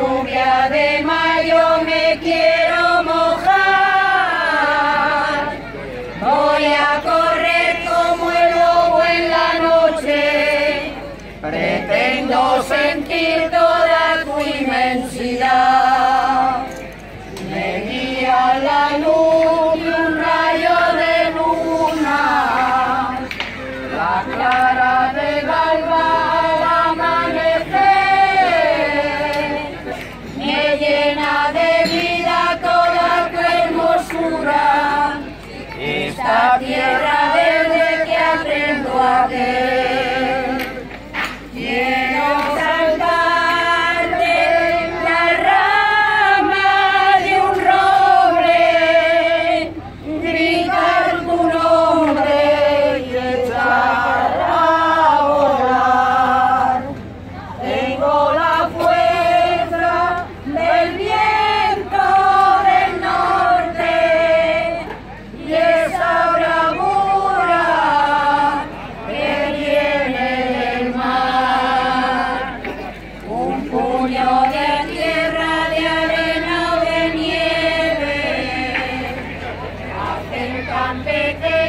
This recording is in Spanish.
lluvia de mayo me quiero mojar. Voy a correr como el lobo en la noche. Pretendo sentir toda tu inmensidad. Me guía la luz. Llena de vida toda tu hermosura, esta tierra verde que aprendo a ver. Take